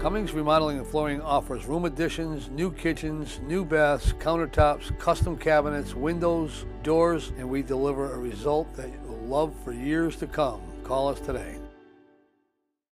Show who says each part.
Speaker 1: Cummings Remodeling and Flooring offers room additions, new kitchens, new baths, countertops, custom cabinets, windows, doors, and we deliver a result that you'll love for years to come. Call us today.